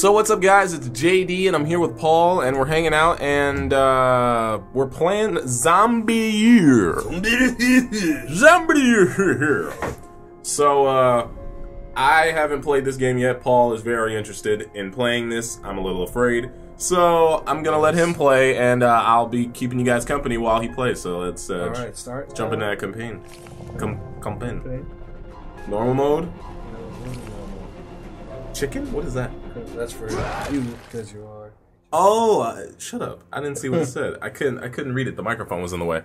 So what's up, guys? It's JD, and I'm here with Paul, and we're hanging out, and uh, we're playing ZombiU. Zombie Year. So uh, I haven't played this game yet. Paul is very interested in playing this. I'm a little afraid, so I'm gonna let him play, and uh, I'll be keeping you guys company while he plays. So let's uh, All right, start. jump into that campaign. Com- campaign. Normal mode. Chicken? What is that? That's for you because you are. Oh, uh, shut up! I didn't see what it said. I couldn't. I couldn't read it. The microphone was in the way.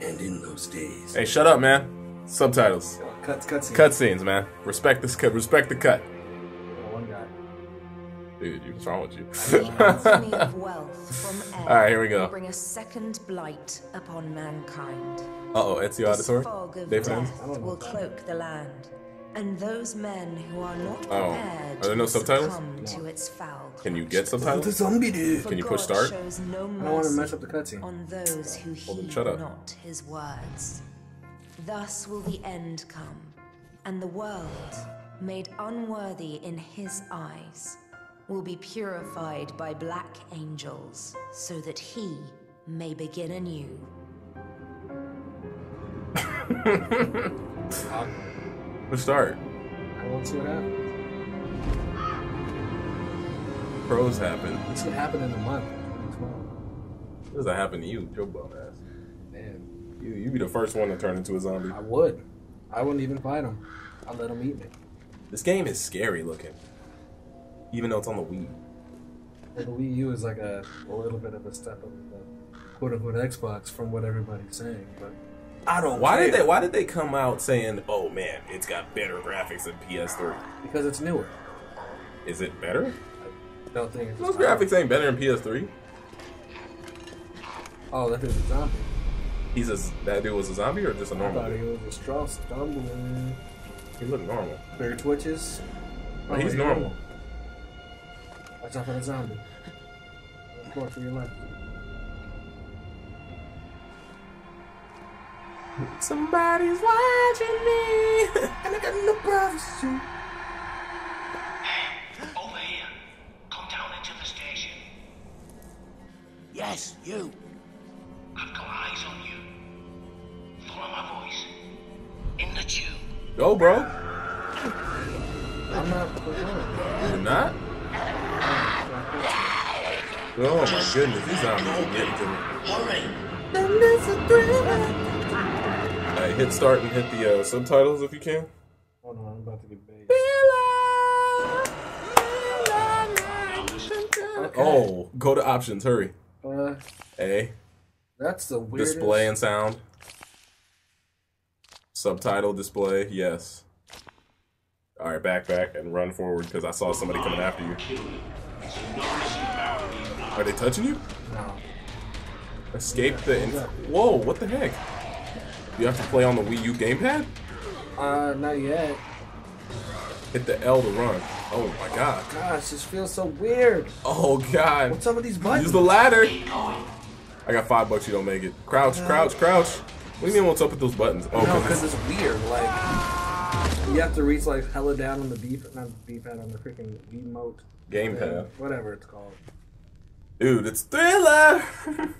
And in those days, Hey, shut up, man. Subtitles. Cuts, cuts, Cutscenes, man. Respect this cut. Respect the cut. One guy. Dude, what's wrong with you? Alchemy of wealth from air All right, here we go. Bring a second blight upon mankind. Uh oh, Ezio This Auditore. fog of death will cloak the land, and those men who are not Oh, prepared are there no subtitles? succumb to its foul. Can you get the subtitles? zombie dude. Can you push start? No I don't want to mess up the cutscene. on those who Well, then heed shut up. not his words. Thus will the end come, and the world, made unworthy in his eyes, will be purified by black angels, so that he may begin anew. Push start. I want to see what happens. Pros happen. This could happen in a month. 2012. What does that happen to you, Joe bum ass? Man, You, you be the first one to turn into a zombie. I would. I wouldn't even fight him. I'd let him eat me. This game is scary looking, even though it's on the Wii. Well, the Wii U is like a, a little bit of a step up the quote unquote Xbox from what everybody's saying, but I don't. Why care. did they? Why did they come out saying, "Oh man, it's got better graphics than PS3"? because it's newer. Is it better? I don't think it's. Those graphics ain't better than PS3. Oh, that is a zombie. He's a that dude was a zombie or just a normal? thought he was a straw stumbling. He looked normal. Bear twitches. But he's oh, he normal. Watch out for the zombie. Of course, for your life. Somebody's watching me, and I got no privacy. Over here. Come down into the station. Yes, you. I've got eyes on you. Follow my voice. In the tube. Go, bro. I'm not. performing. You're not. Oh my goodness, these zombies are getting to me. Hurry. Hey, hit start and hit the uh, subtitles if you can. Hold on, I'm about to get big. Oh, go to options, hurry. Uh, A, that's the weirdest. display and sound. Subtitle display, yes. All right, back, back, and run forward because I saw somebody coming after you. Are they touching you? No. Escape the. Whoa, what the heck? You have to play on the Wii U gamepad? Uh, not yet. Hit the L to run. Oh my god. Gosh, this feels so weird. Oh god. What's up with these buttons? Use the ladder. I got five bucks. You don't make it. Crouch, crouch, crouch. What do you mean? What's up with those buttons? Oh, No, 'cause because it's- it's weird. Like, you have to reach like hella down on the B, not the B pad, on the freaking emote. gamepad. Whatever it's called. Dude, it's thriller.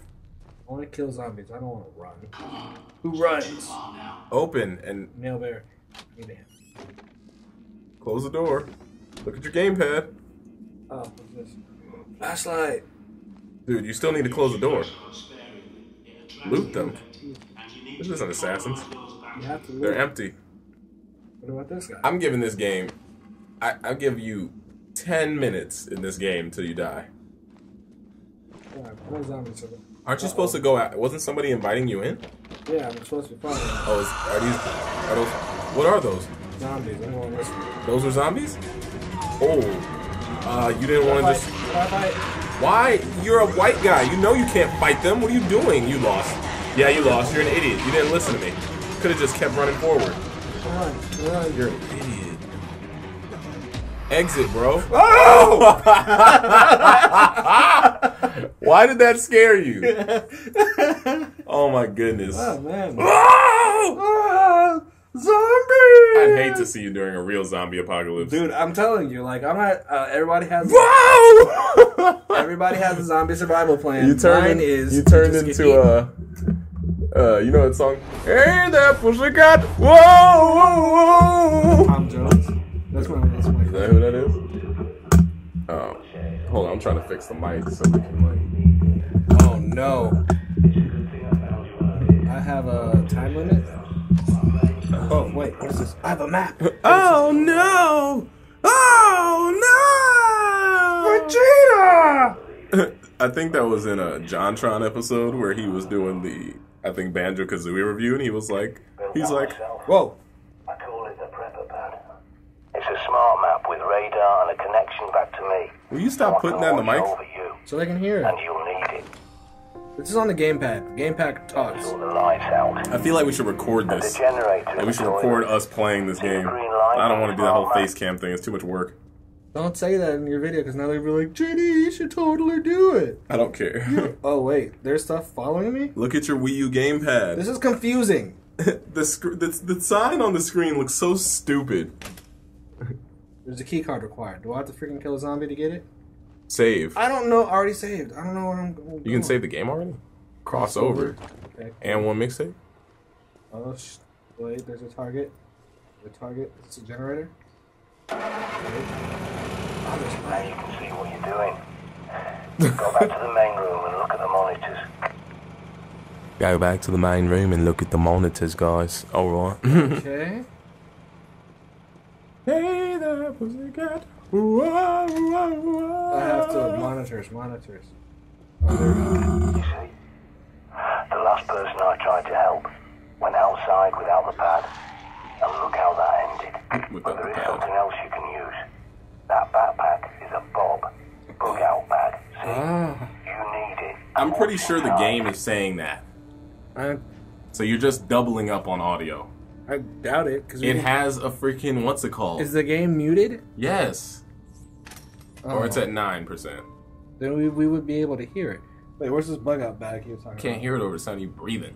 I want to kill zombies. I don't want to run. Who runs? Open and Nail bear. Give me the hand. close the door. Look at your gamepad. Oh, what's this? Flashlight. Dude, you still need to close the door. Loot them. This isn't assassins. You have to They're empty. What about this guy? I'm giving this game. I, I'll give you 10 minutes in this game till you die. Alright, what zombies are there? Aren't you supposed to go out? Wasn't somebody inviting you in? Yeah, I'm supposed to be fighting Oh, is, are these. Are those. What are those? zombies. I'm going this way. Those are zombies? Oh. Uh, you didn't want to just. Why? You're a white guy. You know you can't fight them. What are you doing? You lost. Yeah, you lost. You're an idiot. You didn't listen to me. Could have just kept running forward. Run, run. You're an idiot. Exit, bro. Oh! Why did that scare you? Oh my goodness. Oh man. Oh! Zombie! I'd hate to see you during a real zombie apocalypse. Dude, I'm telling you, like I'm not. Uh, everybody has. Whoa! Everybody has a zombie survival plan. you turned. Mine is you to turned into a. Uh, you know that song? Hey there, pussycat! Whoa, whoa, whoa! Tom Jones. That's my. That's my. Is that who that is? Oh, hold on. I'm trying to fix the mic so we can like. No. I have a time limit. Oh wait, what is this? I have a map. Oh no! Oh no! Vegeta! I think that was in a JonTron episode where he was doing the I think Banjo Kazooie review, and he was like, he's like, Whoa. I call it the prepper pad. It's a smart map with radar and a connection back to me. will you stop putting that in the mic? Over you, So they can hear it. and you'll need it. This is on the gamepad. Gamepad talks. Sort the lights out. I feel like we should record this. Like we should record us playing this game. I don't want to do that whole face cam thing. It's too much work. Don't say that in your video because now they'll be like, JD, you should totally do it. I don't care. Oh wait, there's stuff following me. Look at your Wii U gamepad. This is confusing. the, sc- the the sign on the screen looks so stupid. There's a key card required. Do I have to freaking kill a zombie to get it? Save. I don't know. Already saved. I don't know what I'm going. You can save the game already. Crossover Okay. and one mixtape. Oh, sh- wait. There's a target. The target. It's a generator. Oh, there's a Now you can see what you're doing. Go back to the main room and look at the monitors. Go back to the main room and look at the monitors, guys. All right. Okay. hey there, pussycat. I have to monitors. Monitors. Oh, there we go. You see? The last person I tried to help went outside without the pad. And look how that ended. Without but the there is pad. something else you can use. That backpack is a bob. Bug out bag. See? Ah. You need it. I'm pretty sure the game is saying that. I So you're just doubling up on audio. I doubt it because It has a freaking what's it called? Is the game muted? yes. Oh. Or it's at oh. nine percent. Then we, we would be able to hear it. Wait, where's this bug out bag you were talking Can't about? hear it over the sound of you breathing.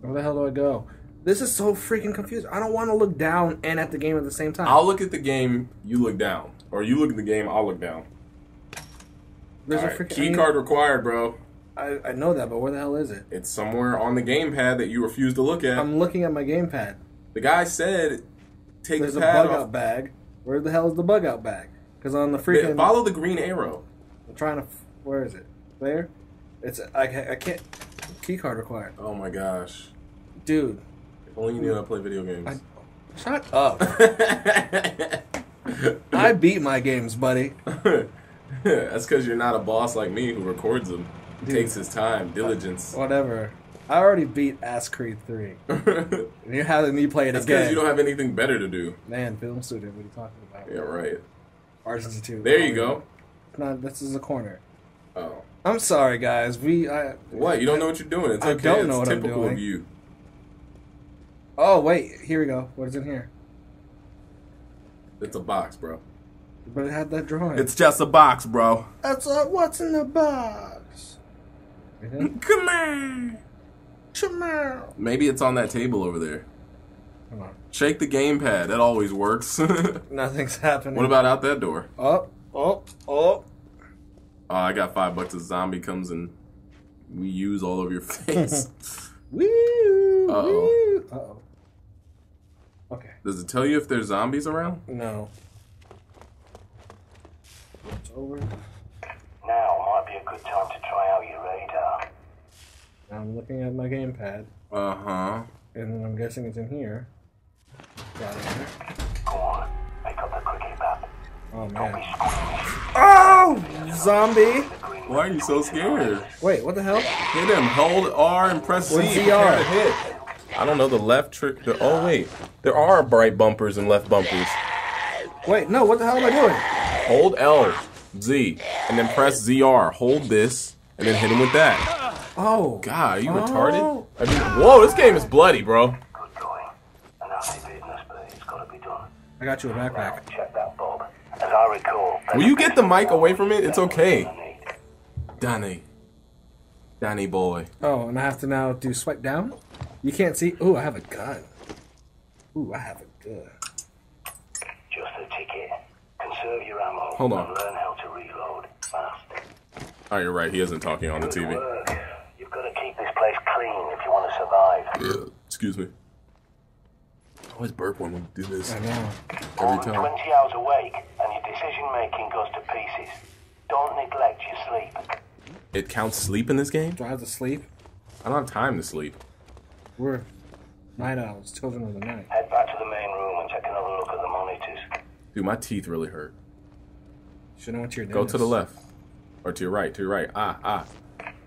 Where the hell do I go? This is so freaking confusing. I don't want to look down and at the game at the same time. I'll look at the game, you look down. Or you look at the game, I'll look down. There's Alright, a freaking I Key mean, card required, bro. I, I know that, but where the hell is it? It's somewhere on the gamepad that you refuse to look at. I'm looking at my gamepad. the guy said, take There's the a bug off. out bag. Where the hell is the bug out bag? Because on the freaking Follow the green arrow. I'm trying to. f- Where is it? There. It's I, ca- I can't. Key card required, Oh my gosh. dude. If only you knew how to play video games. Shut up. I beat my games, buddy. That's because you're not a boss like me who records them. Takes his time, diligence. Whatever. I already beat Ass Creed 3. And you're having me play it because again. you don't have anything better to do. Man, film student, what are you talking about? Yeah, right. Ars Institute. There you go. No, this is a corner. Oh. I'm sorry, guys. We. I, What? You don't know what you're doing. It's I okay. don't know it's what I'm typical of you. Oh wait, here we go. What is in here? It's a box, bro. But it had that drawing. It's just a box, bro. That's uh, what's in the box. Anything? Come on. Shamar. Maybe it's on that table over there. Come on. Shake the gamepad. That always works. Nothing's happening. What about out that door? Up, up, up. Oh, I got five bucks. A zombie comes and we use all over your face. Woo. Uh-oh. Uh oh. Okay. Does it tell you if there's zombies around? No. It's over. Now might be a good time to try out your radar. Now I'm looking at my gamepad, Uh huh. and then I'm guessing it's in here. Got it. Go on, pick up the cricket bat. Oh man. Oh! Zombie! Why are you so scared? Wait, what the hell? Hit him. Hold R and press Z. What's Prepare ZR? to hit. I don't know the left trick. The, oh wait, there are bright bumpers and left bumpers. Wait, no, what the hell am I doing? Hold L, Z, and then press ZR. Hold this, and then hit him with that. Oh. God, are you Oh. retarded? I mean, whoa, this game is bloody, bro. Good going. And that's the business, but it's got to be done. I got you a backpack. Check that, Bob. As I recall... Will you get the mic away from it? It's okay. Danny. Danny boy. Oh, and I have to now do swipe down? You can't see. Ooh, I have a gun. Ooh, I have a gun. Just a ticket. Conserve your ammo. Hold on. And learn how to reload fast. Oh, you're right. He isn't talking on the TV. work. You've got to keep this place clean if you want to survive. Excuse me. I always burp when we do this. I know. More Every than time. 20 hours awake, and your decision making goes to pieces. Don't neglect your sleep. It counts sleep in this game? Do I have to sleep? I don't have time to sleep. We're night owls, children of the night. Head back to the main room and take another look at the monitors. Dude, my teeth really hurt. You should know what you're Go to the left. Or to your right, to your right. Ah, ah.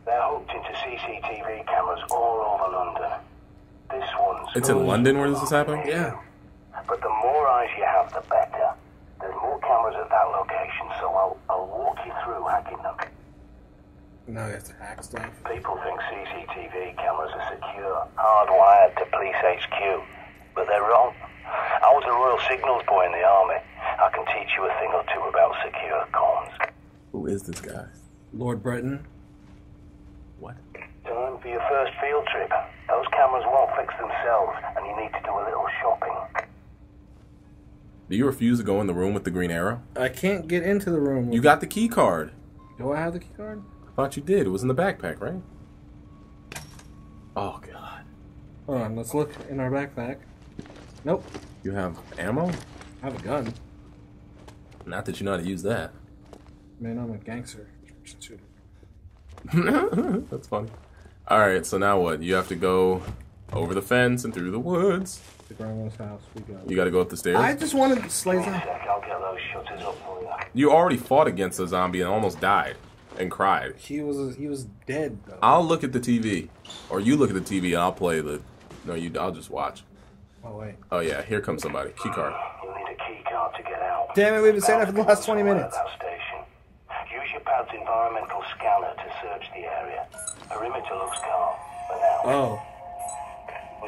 They're hooked into CCTV cameras all over London. This one's. It's in London where this is happening? Yeah. But the more eyes you have, the better. There's more cameras at that location, so I'll, I'll walk you through hacking them. Now you have to hack stuff. People think CCTV cameras are secure, hardwired to police HQ, but they're wrong. I was a Royal Signals boy in the army. I can teach you a thing or two about secure comms. Who is this guy? Lord Breton. What? Time for your first field trip. Those cameras won't fix themselves, and you need to do a little shopping. Do you refuse to go in the room with the green arrow? I can't get into the room. You got the key card. Do I have the key card? I thought you did. It was in the backpack, right? Oh, God. Hold on, let's look in our backpack. Nope. You have ammo? I have a gun. Not that you know how to use that. Man, I'm a gangster. That's funny. All right, so now what? You have to go over the fence and through the woods. To grandma's house we go. You got to go up the stairs. I just wanted to slay them. sec, I'll get those shutters up for you. You already fought against a zombie and almost died and cried. He was he was dead though. I'll look at the TV, or you look at the TV and I'll play the. No, you. I'll just watch. Oh wait. Oh yeah, here comes somebody. Key card. You'll need a key card to get out. Damn it, we've been saying that for the last 20 minutes. That station. Use your pad's environmental scanner to search the area. Perimeter looks calm, but now. Oh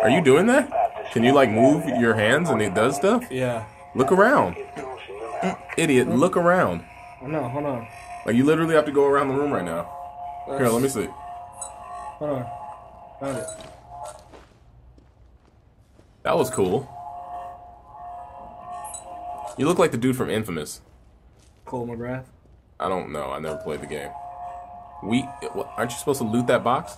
Are you doing that? Can you like move your hands and it does stuff? yeah. Look around, mm, idiot. Look around. No, hold on. Like you literally have to go around the room right now. Here, let me see. Hold on. Found it. That was cool. You look like the dude from Infamous. Cole McGrath. I don't know. I never played the game. We aren't you supposed to loot that box?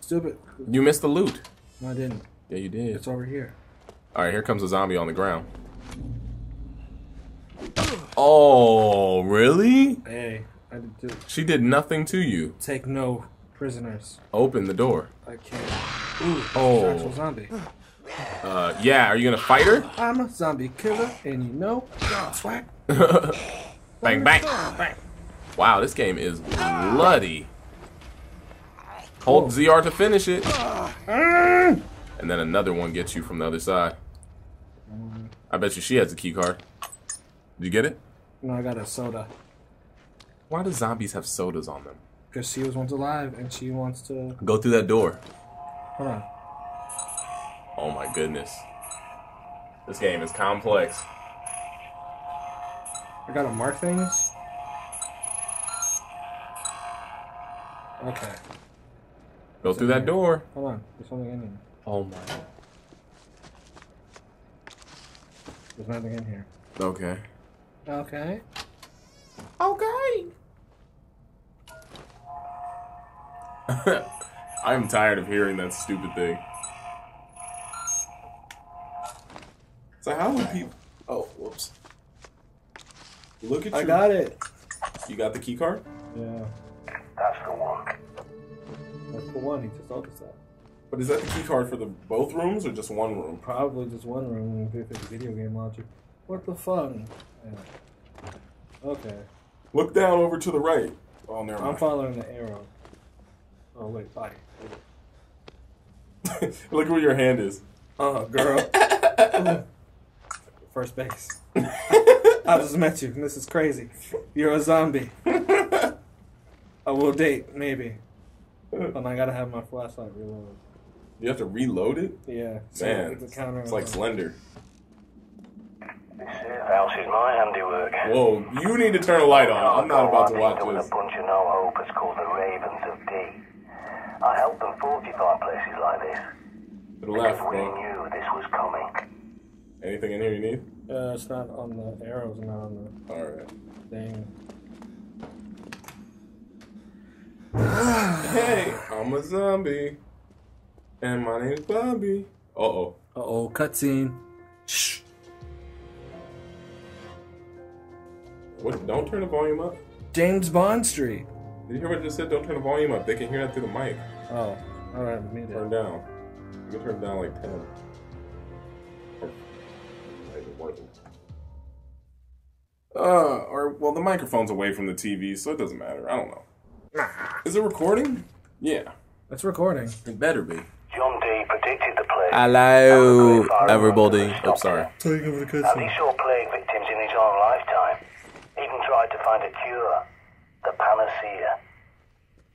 Stupid. You missed the loot. No, I didn't. Yeah, you did. It's over here. All right, here comes a zombie on the ground. Oh, really? Hey, I did do. She did nothing to you. Take no prisoners. Open the door. I can't. Ooh, Oh. actual zombie. Uh, yeah. Are you gonna fight her? I'm a zombie killer, and you know, swag. Bang, bang. Wow, this game is bloody. Hold ZR to finish it. And then another one gets you from the other side. I bet you she has a key card. Did you get it? No, I got a soda. Why do zombies have sodas on them? Because she was once alive, and she wants to. Go through that door. Hold on. Oh my goodness. This game is complex. I gotta mark things. Okay. Go through that door. Hold on. There's something in here. Oh my. There's nothing in here. Okay. Okay. Okay. I'm tired of hearing that stupid thing. So how would people? Oh, whoops. Look at you. I your- got it. You got the key card? Yeah. That's the one. That's the one. He just told us that. But is that the key card for the both rooms or just one room? Probably just one room if it's video game logic. What the fun? Yeah. Okay. Look down over to the right. Oh, never I'm mind. following the arrow. Oh wait, body. Look where your hand is. Oh, girl. First base. I just met you. This is crazy. You're a zombie. I will date, maybe. But I gotta have my flashlight reloaded. You have to reload it? Yeah. So Man, it's counter. it's like Slender. This here house is my handiwork. Whoa, you need to turn a light on. Oh, I'm not about to watch With this. a bunch of no hopers called the Ravens of Dee. I help them fortify places like this. To the left, We bro. knew this was coming. Anything in here you need? Uh, it's not on the arrows, not on the Alright. the thing. Hey, I'm a zombie. And my name's Bobby. Uh oh. Uh oh, cutscene. Shh. What? Don't turn the volume up. James Bond Street. Did you hear what I just said? Don't turn the volume up. They can hear that through the mic. Oh, alright, me Turn down. You can turn down like 10. Uh, or, well, the microphone's away from the TV, so it doesn't matter. I don't know. Is it recording? Yeah. It's recording. It better be. John Dee predicted the plague. Hello, everybody. Oh, sorry. Taking over the And he saw plague victims in his own lifetime. Even tried to find a cure. The panacea.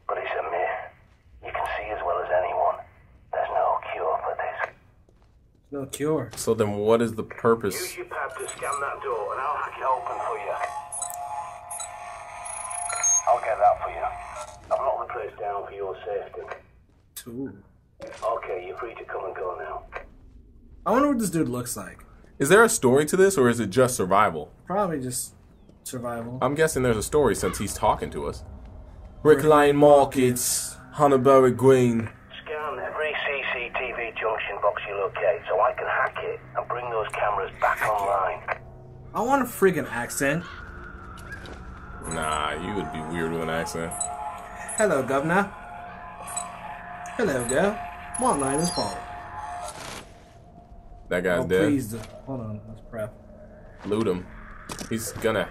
But it's a myth. You can see as well as anyone. There's no cure for this. No cure. So then what is the purpose? Use your pad to scan that door and I'll hack it open for you. I'll get that for you. I've locked the place down for your safety. Two. Okay, you're free to come and go now. I wonder what this dude looks like. Is there a story to this, or is it just survival? Probably just survival. I'm guessing there's a story since he's talking to us. Rick Brick Lane Markets, Hunterbury Green. Scan every CCTV junction box you locate so I can hack it and bring those cameras back online. I want a friggin' accent. Nah, you would be weird with an accent. Hello, governor. Hello, girl. My name is Paul. That guy's Oh, dead. please. Uh, hold on. Let's prep. Loot him. He's gonna.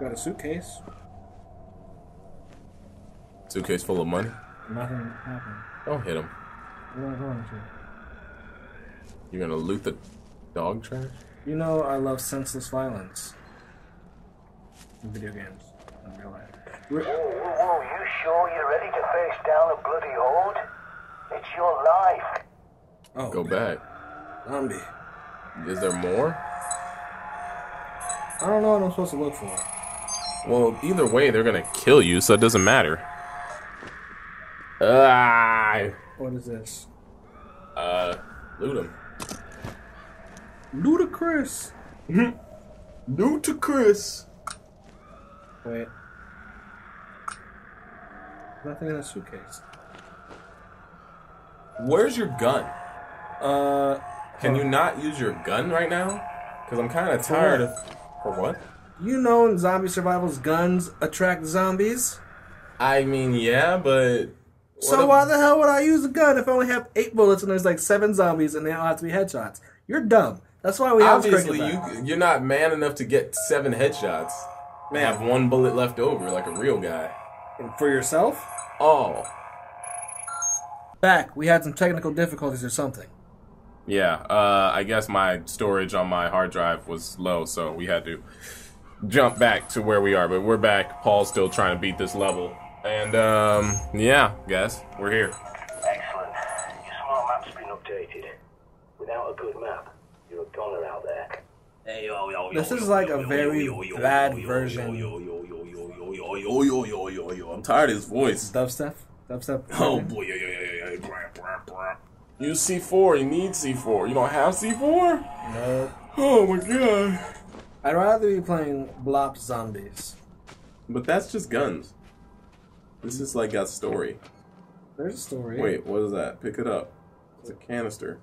Got a suitcase. Suitcase full of money. Nothing happened. Don't hit him. What am going to? You're gonna loot the dog trash? You know I love senseless violence. In video games. In real life. Whoa, whoa, whoa, you sure you're ready to face down a bloody horde? It's your life. Oh, Go back. zombie. Is there more? I don't know what I'm supposed to look for. Well, either way, they're gonna kill you, so it doesn't matter. Ah, What is this? uh, loot him. Ludicrous. Loot to Chris. Wait. Nothing in the suitcase. Where's your gun? Uh, Can you not use your gun right now? Because I'm kind of tired of. For what? you know in zombie survivals, guns attract zombies. I mean, yeah, but. So why the hell would I use a gun if I only have eight bullets and there's like seven zombies and they all have to be headshots? You're dumb. That's why we have Obviously, you you're not man enough to get seven headshots. Man, have one bullet left over like a real guy. for yourself. Oh, Back, we had some technical difficulties or something. yeah. Uh, I guess my storage on my hard drive was low, so we had to jump back to where we are. But we're back. Paul's still trying to beat this level, and um, yeah, guys, we're here. Excellent. Your smart map's been updated. Without a good map, you're a goner out there. This is like a very bad version. I'm tired of his voice. Dubstep, dubstep. Oh boy, yeah, yeah, yeah, yeah. Use C4. You need C4. You don't have C4? No. Oh my god. I'd rather be playing Blop Zombies. But that's just guns. This is like a story. There's a story. Wait, what is that? Pick it up. It's a canister.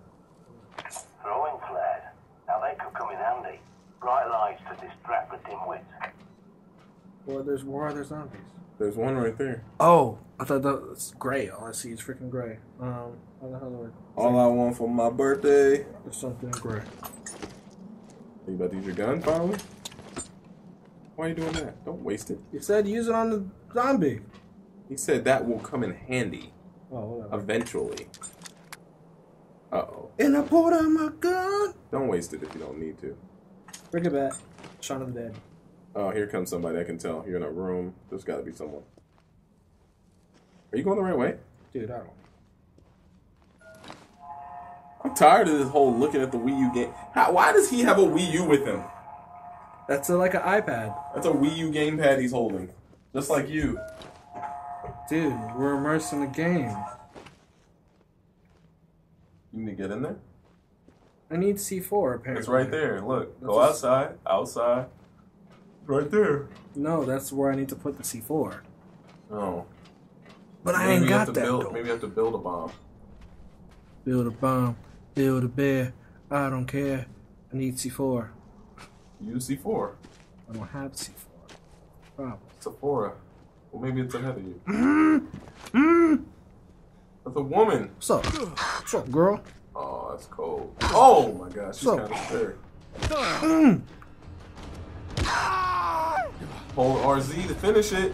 Throwing flares. Now they could come in handy. Bright lights to distract the dimwits. Well, there's where are there zombies? There's one right there. Oh, I thought that was gray. All I see is freaking gray. Um, how the hell do I? All I want for my birthday. There's something gray. Are you about to use your gun finally? Why are you doing that? Don't waste it. You said use it on the zombie. He said that will come in handy Oh, whatever. eventually. Uh oh. And I pulled out my gun. Don't waste it if you don't need to. Bring it back. Shaun of the Dead. Oh, here comes somebody. I can tell. You're in a room. There's got to be someone. Are you going the right way? Dude, I don't. I'm tired of this whole looking at the Wii U game. How, why does he have a Wii U with him? That's a, like an iPad. That's a Wii U gamepad he's holding. Just like you. Dude, we're immersed in the game. You need to get in there. I need C4 apparently. It's right there. Look, go That's a- outside. Outside. Right there. No, that's where I need to put the C4. Oh. But I ain't got have to that build. though. Maybe you have to build a bomb. Build a bomb, build a bear. I don't care. I need C4. Use C4. I don't have C4. Problem. Sephora. Well, maybe it's ahead of you. Mm-hmm. That's a woman. What's up? What's up, girl? Oh, that's cold. Oh my gosh, she's So- kind of scared. Mm. Ah! Hold RZ to finish it.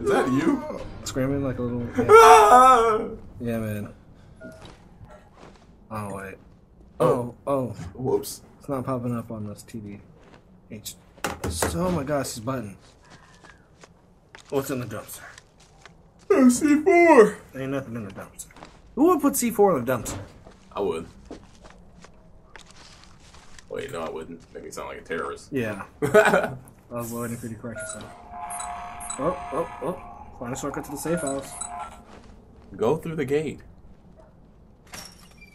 Is that you? Screaming like a little. Yeah, Ah! yeah man. Oh wait. Oh, oh, Whoops. it's not popping up on this TV. H. So, oh my gosh, these buttons. What's in the dumpster? C4. Ain't nothing in the dumpster. Who would put C4 in the dumpster? I would. Wait, no, I wouldn't. Make me sound like a terrorist. Yeah. I was waiting for you to correct yourself. Oh, oh, oh. Find a shortcut to the safe house. Go through the gate.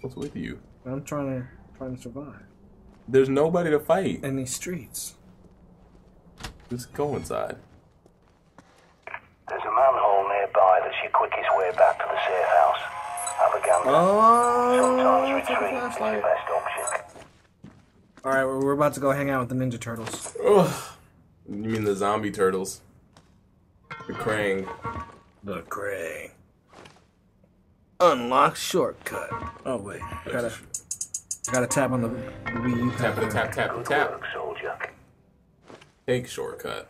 What's with you? I'm trying to trying to survive There's nobody to fight. in these streets. Just go inside. There's a manhole nearby that's your quickest way back to the safe house. Have a gander. Oh, Sometimes take a retreat is the flashlight. best option. All right, we're, we're about to go hang out with the Ninja Turtles. Ugh. You mean the zombie turtles? The Krang. The Krang. Unlock shortcut. Oh wait, I gotta, I gotta tap on the Wii U. Tap the pad. tap tap Good tap. work, soldier. Take shortcut.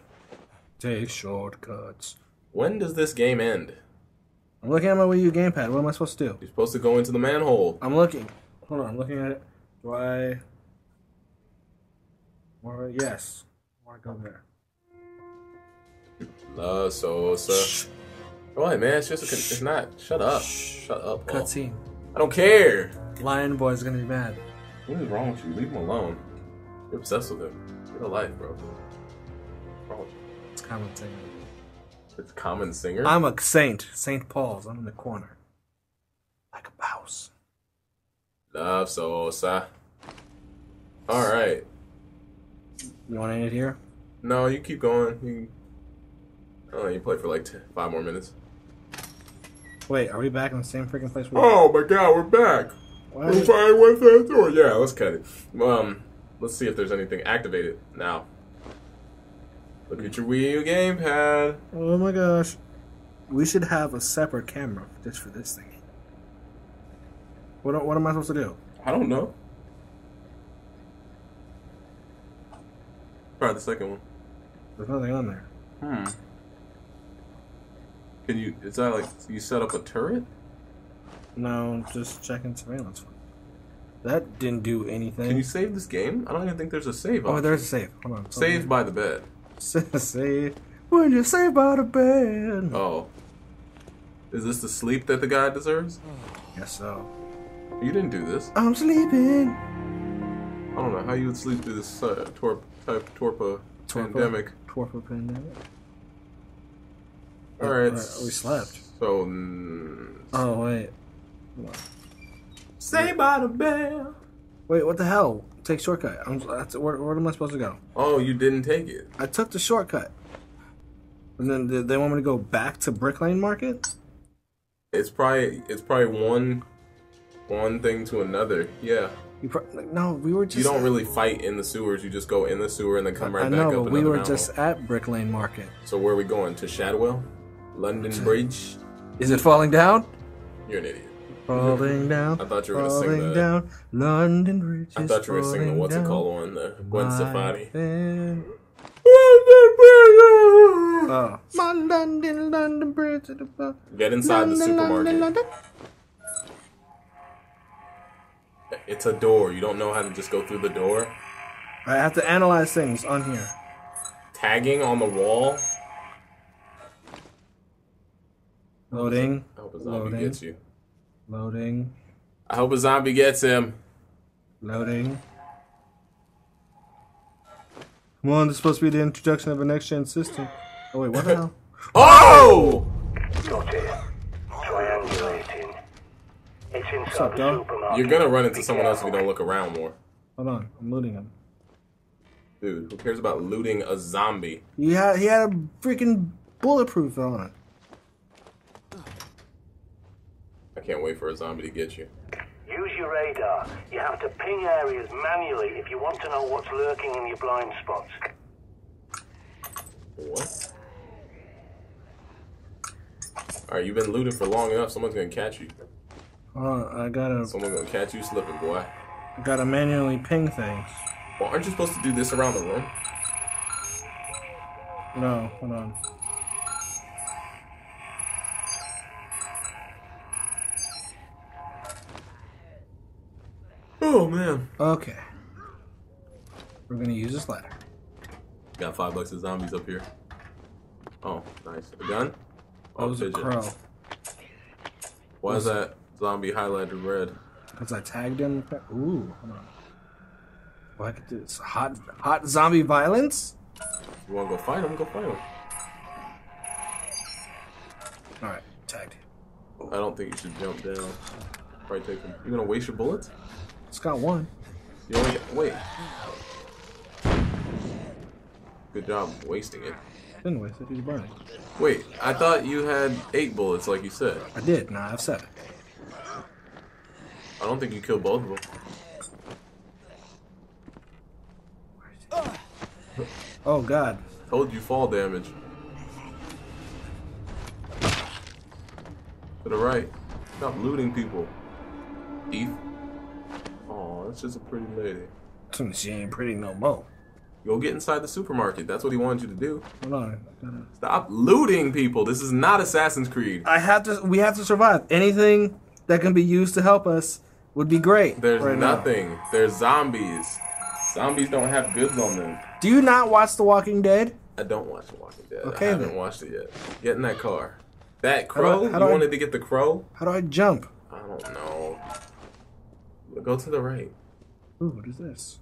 Take shortcuts. When does this game end? I'm looking at my Wii U gamepad. What am I supposed to do? You're supposed to go into the manhole. I'm looking. Hold on, I'm looking at it. Do I? Or yes. I want to go there. La Sosa. What, man? It's just a. Con- it's not. Shut up. Shut up. Paul. Cutscene. I don't care. Lion Boy's gonna be mad. What is wrong with you? Leave him alone. You're obsessed with him. Get a life, bro. What's wrong with you? It's common thing. It's common singer. I'm a saint. Saint Paul's. I'm in the corner. Like a mouse. Love Sosa. All right. You want to end it here? No, you keep going. You. I don't know. You play for like t- five more minutes. Wait, are we back in the same freaking place we Oh my God, we're back. Why We're is- fine with that door. Yeah, let's cut it. Um, let's see if there's anything activated now. Look at your Wii U gamepad. Oh my gosh. We should have a separate camera just for this thing. What, what am I supposed to do? I don't know. Try the second one. There's nothing on there. Hmm. Can you? Is that like you set up a turret? No, just checking surveillance. That didn't do anything. Can you save this game? I don't even think there's a save. oh, option. there's a save. Hold on. Save by the bed. save. When you save by the bed. Oh. Is this the sleep that the guy deserves? Guess so. You didn't do this. I'm sleeping. I don't know how you would sleep through this uh, torp type torpa Torpor. pandemic. Torpor pandemic. All right. Uh, we slept. So. Mm, Oh wait. Stay by the bed. Wait, what the hell? Take shortcut. I'm, that's, where, where am I supposed to go? Oh, you didn't take it. I took the shortcut. And then they- they want me to go back to Brick Lane Market? It's probably it's probably one one thing to another. Yeah. You pro- no, we were just. You don't really fight in the sewers. You just go in the sewer and then come right I back know, up. but we were manhole. just at Brick Lane Market. So where are we going? To Shadwell, London Bridge. Is it falling down? You're an idiot. Falling down. I thought you were gonna sing falling the- down. London Bridge. I thought you were gonna sing the what's it called one, the Gwen Stefani. fan- Oh. My London, London Bridge. Get inside the London, London, supermarket. London. It's a door. You don't know how to just go through the door. I have to analyze things on here. Tagging on the wall. Loading. I hope a zombie Loading. gets you. Loading. I hope a zombie gets him. Loading. Come on, this is supposed to be the introduction of a next gen system. Oh wait, what the hell? Oh! Got it. Triangulating. It's inside up, the dog? You're gonna run into someone else if you don't look around more. Hold on, I'm looting him. Dude, who cares about looting a zombie? He had he had a freaking bulletproof on. It. I can't wait for a zombie to get you. Use your radar. You have to ping areas manually if you want to know what's lurking in your blind spots. What? Alright, you've been looting for long enough. Someone's gonna catch you. On, I gotta Someone's gonna catch you slipping, boy. gotta manually ping things. Well, aren't you supposed to do this around the room? No, hold on. Oh man. Okay. We're gonna use this ladder. Got five bucks of zombies up here. Oh, nice. A gun? That Oh, was a crow. Why is that zombie highlighted red? Because I tagged him. Ooh, hold on. Well, I could do this. Hot, hot zombie violence. You wanna go fight him? Go fight him. All right, tagged. I don't think you should jump down. Probably take him. You gonna waste your bullets? It's got one. You only wait. Good job wasting it. Didn't waste it. He's burning. Wait, I thought you had eight bullets, like you said. I did. Nah, I have seven. I don't think you killed both of them. Oh God. Told you fall damage. To the right. Stop looting people. Thief. Oh, that's just a pretty lady. She ain't pretty no more. Go get inside the supermarket. That's what he wanted you to do. Hold on. Gotta- Stop looting people. This is not Assassin's Creed. I have to. We have to survive. Anything that can be used to help us would be great. There's right now. nothing. There's zombies. Zombies don't have goods on them. Do you not watch The Walking Dead? I don't watch The Walking Dead. Okay, I haven't then. watched it yet. Get in that car. That do crow? I- how do you I- wanted to get the crow? How do I jump? I don't know. Go to the right. Ooh, what is this?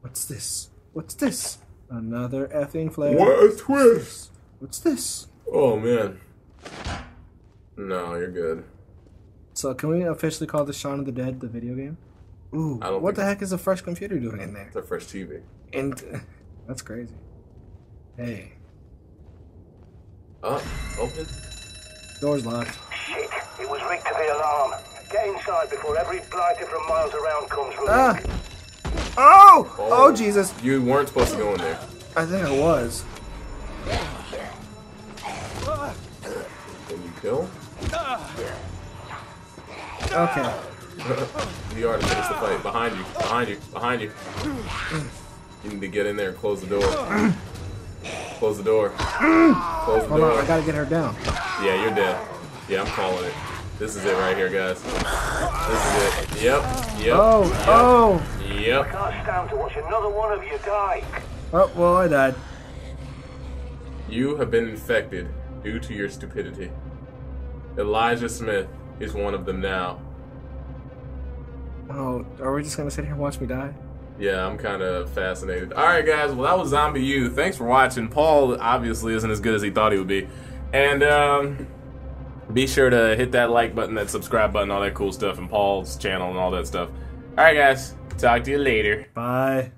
What's this? What's this? Another effing flare. What a twist! What's this? Oh man. No, you're good. So can we officially call this Shaun of the Dead the video game? Ooh, I don't what the heck is a fresh computer doing in there? It's a fresh TV. And that's crazy. Hey, Up, open. door's locked. Shit, it was rigged to the alarm. Get inside before every blighter from miles around comes running. Ah! Oh! Oh, Jesus! You weren't supposed to go in there. I think I was. Can you kill? Okay. You already finished the fight. Behind you. Behind you. Behind you. You need to get in there and close the door. Close the door. Close the Hold on, I gotta get her down. Yeah, you're dead. Yeah, I'm calling it. This is it right here, guys. This is it. Yep. Yep. Oh, yep, oh! Yep. Can't stand to watch another one of you die. Oh, well, I died. You have been infected due to your stupidity. Elijah Smith is one of them now. Oh, are we just gonna sit here and watch me die? Yeah, I'm kind of fascinated. All right, guys. Well, that was Zombie U. Thanks for watching. Paul obviously isn't as good as he thought he would be, and um, be sure to hit that like button, that subscribe button, all that cool stuff, and Paul's channel and all that stuff. All right, guys. Talk to you later. Bye.